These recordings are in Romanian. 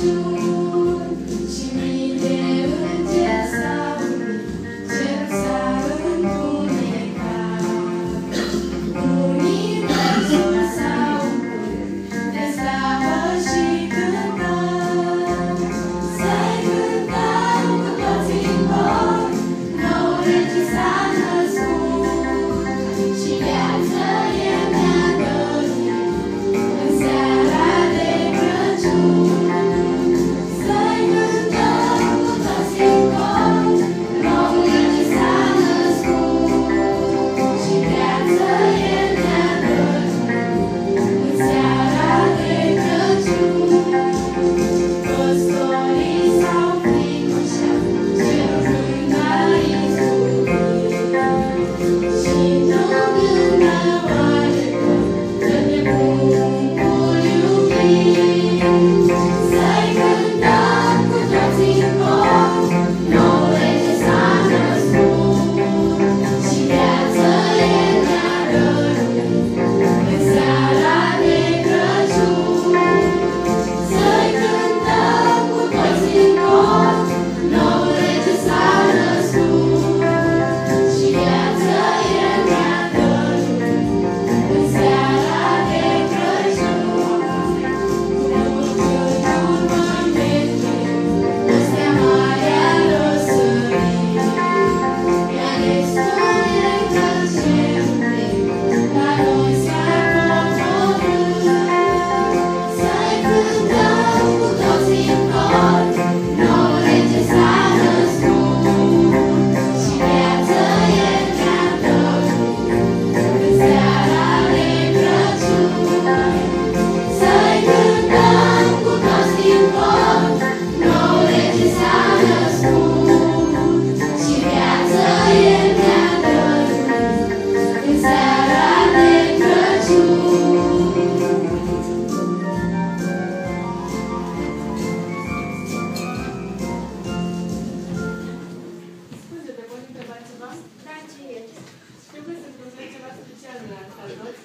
to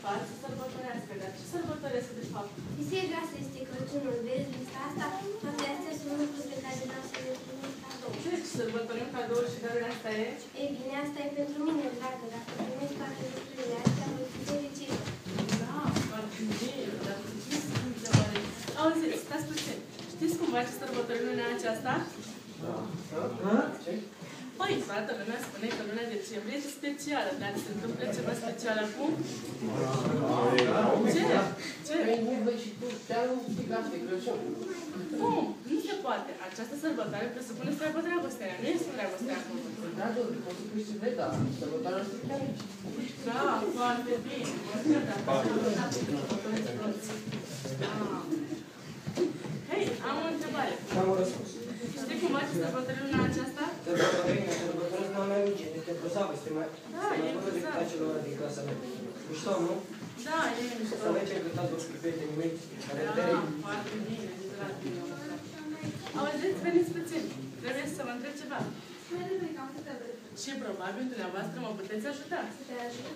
fac să sărbătorească. Dar ce sărbătoresc de fapt? Biserica asta este Crăciunul, vezi, lista asta, toate astea sunt lucruri pe care vreau să le primim cadou. Ce sărbătorim cadou și darul asta e? Ei bine, asta e pentru mine, dragă, dacă primești toate lucrurile astea, voi fi fericită. Da, foarte bine, dar ce sunt de mare? Auzi, stați puțin. Știți cum face sărbătorim luna aceasta? Da. Da? Ce? Păi, toată lumea spune că luna decembrie e specială, dar se întâmplă ceva special acum? Ce? Ce? Băi, și tu, te-am picat de Crăciun. Cum? Nu se poate. Această sărbătoare presupune să aibă dragostea. Nu este dragostea acum. Da, domnule, poți să câștigi veda. Sărbătoarea asta e chiar aici. Da, foarte bine. Ah. Hei, am o întrebare. Am un răspuns. Știi cumva ce sărbătorim luna aceasta? Sărbătorim, sărbătoresc mea mea mici, este grozavă, este mai... Da, este e mai bună decât grozav. acelor din clasa mea. Mișto, nu? Da, e mișto. Să mergem cântat doar cu prietenii mei, care Da, tare. foarte bine. drag. Auziți, veniți puțin. Trebuie să vă întreb ceva. Și probabil dumneavoastră mă puteți ajuta. Să te ajut.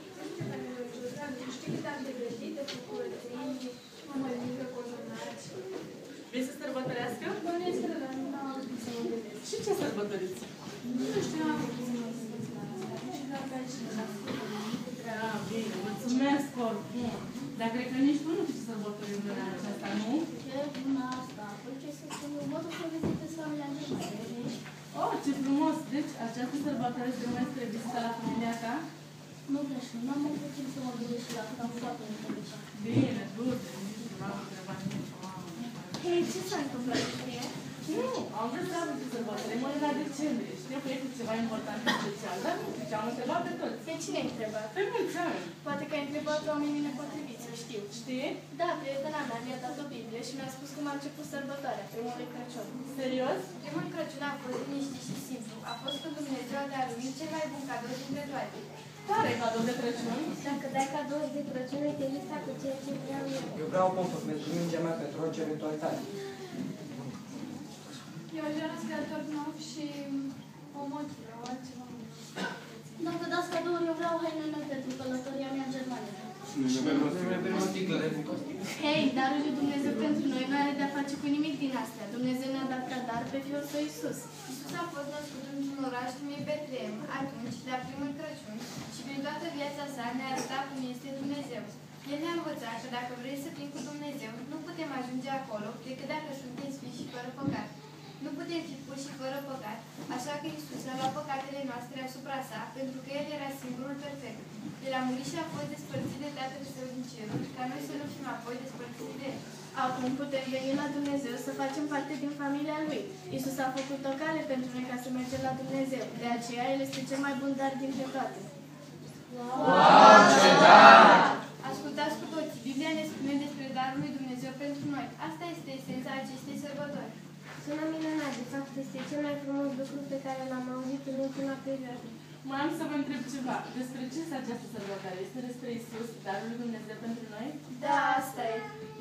Știi cât am de gătit, de curățenie, o mămică, cozonaci. Vrei să sărbătorească? Bănuiesc că dar nu am avut să mă gândesc. Și ce sărbătoriți? Nu știu, am avut să mă gândesc la asta. Nu știu dacă altcineva. Da, bine, mulțumesc oricum. Dar cred că nici tu nu știi ce sărbătorim luna aceasta, nu? Ce bună asta. Păi ce să spun eu, mă duc să vizitez familia în Germania. Oh, ce frumos! Deci, această sărbătoare se numește vizita la familia ta? Nu greș, nu am avut timp să mă gândesc și la cât am foarte multe aici. Bine, du-te, nici nu m-am întrebat nici mamă. Hei, ce s-a întâmplat cu tine? Nu, am vrut să am ce sărbătorim mă la decembrie. Știu că este ceva important și special, dar nu știu ce am întrebat pe toți. Pe cine ai întrebat? Pe mulți ani. Poate că ai întrebat oamenii nepotriviți, să știu. Știi? Da, prietena mea mi-a dat o Biblie și mi-a spus cum a început sărbătoarea, primul Crăciun. Serios? Primul Crăciun a fost liniștit și simplu. A fost când Dumnezeu a dat lumii cel mai bun cadou dintre toate. Care cadou de Crăciun? Dacă dai cadou de Crăciun, uite lista cu ceea ce vreau eu. Eu vreau o pompă pentru mingea mea pentru orice eventualitate. Eu aș vrea scălător nou și o motivă, altceva. Dacă dați cadouri, eu vreau haine noi pentru călătoria mea în Germania. Vrem vrem o sticlă de Hei, darul lui Dumnezeu pentru noi nu are de-a face cu nimic din astea. Dumnezeu ne-a dat ca dar pe Fiul Său Iisus. Iisus a fost născut într-un oraș numit Betlehem, atunci, la primul Crăciun, și prin toată viața sa ne-a arătat cum este Dumnezeu. El ne-a învățat că dacă vrei să fim cu Dumnezeu, nu putem ajunge acolo decât dacă suntem sfinți și fără păcat. Nu putem fi puși și fără păcat, așa că Iisus a luat păcatele noastre asupra sa, pentru că El era singurul perfect. El a murit și a fost despărțit de Tatăl Său din ceruri, ca noi să nu fim apoi despărțiți de El. Acum putem veni la Dumnezeu să facem parte din familia Lui. Iisus a făcut o cale pentru noi ca să mergem la Dumnezeu. De aceea El este cel mai bun dar dintre toate. Wow, ce dar! Ascultați cu toți. Biblia ne spune despre darul lui Dumnezeu pentru noi. Asta este esența acestei sărbători. Sună minunat, de fapt este cel mai frumos lucru pe care l-am auzit în ultima perioadă. Mai am să vă întreb ceva. Despre ce este această sărbătoare? Este despre Isus, darul lui Dumnezeu pentru noi? Da, asta e.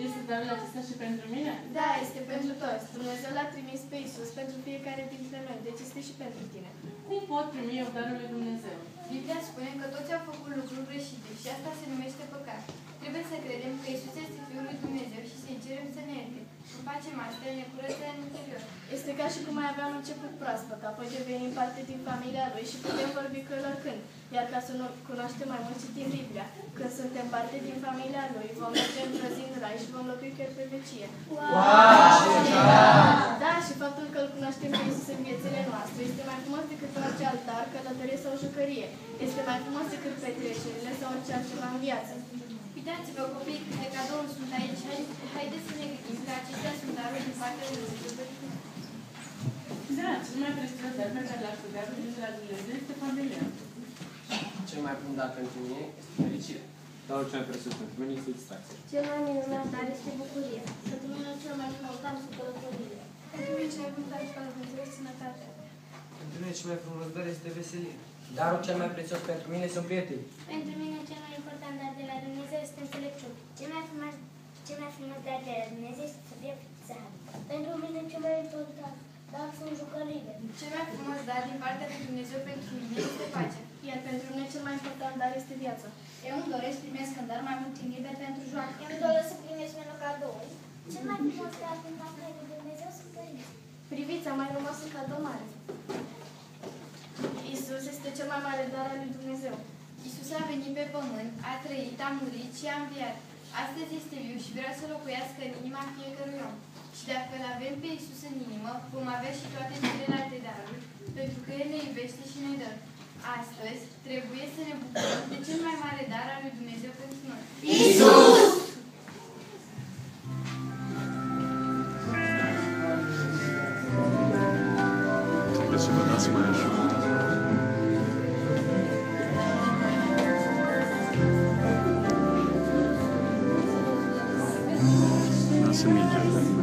Este darul acesta și pentru mine? Da, este pentru toți. Dumnezeu l-a trimis pe Isus pentru fiecare dintre noi, deci este și pentru tine. Cum pot primi eu darul lui Dumnezeu? Biblia spune că toți au făcut lucruri greșite și asta se numește păcat. Trebuie să credem că Isus este Fiul lui Dumnezeu și să-i cerem să ne ierte. Când facem asta, ne curăță în interior. Este ca și cum mai aveam început proaspăt, apoi devenim parte din familia Lui și putem vorbi că oricând. Iar ca să nu cunoaștem mai mult citim Biblia. Când suntem parte din familia Lui, vom merge într-o zi în rai și vom locui chiar pe vecie. Da, și faptul că îl cunoaștem pe Iisus în viețile noastre este mai frumos decât orice altar, călătorie sau jucărie. Este mai frumos decât petrecerile sau orice altceva în viață. Uitați-vă, copii, câte cadouri sunt aici. Hai- Haideți să ne gândim că acestea sunt daruri din partea lui Dumnezeu. Da, cel mai prețios dar pe care l-aș putea primi de la Dumnezeu este familia. Cel mai bun dar pentru mine este fericirea. Dar ce mai presus pentru mine este distracție. Cel mai minunat dar este bucuria. Pentru mine cel mai minunat dar este călătoria. Pentru mine cel mai bun dar pentru Dumnezeu este sănătatea. Pentru mine cel mai frumos dar este veselie. Darul cel mai prețios pentru mine sunt prieteni. Pentru mine cel mai important dar de la Dumnezeu este înțelepciune. Cel mai frumos, cel mai frumos dar de la Dumnezeu este să fie fițat. Pentru mine cel mai important dar sunt jucăriile. Cel mai frumos dar din partea lui Dumnezeu pentru mine este pacea. Iar pentru mine cel mai important dar este viața. Eu îmi doresc primesc în dar mai mult timp liber pentru joacă. Eu îmi doresc să primesc mereu cadouri. Cel mai frumos dar din partea lui Dumnezeu sunt părinții. Priviți, a mai rămas un cadou mare. Isus este cel mai mare dar al lui Dumnezeu. Isus a venit pe pământ, a trăit, a murit și a înviat. Astăzi este viu și vrea să locuiască în inima fiecărui om. Și dacă îl avem pe Isus în inimă, vom avea și toate celelalte daruri, pentru că El ne iubește și ne dă. Astăzi trebuie să ne bucurăm de cel mai mare dar al lui Dumnezeu pentru noi. Trebuie să vă dați mai așa. Lasă mingea. Mai,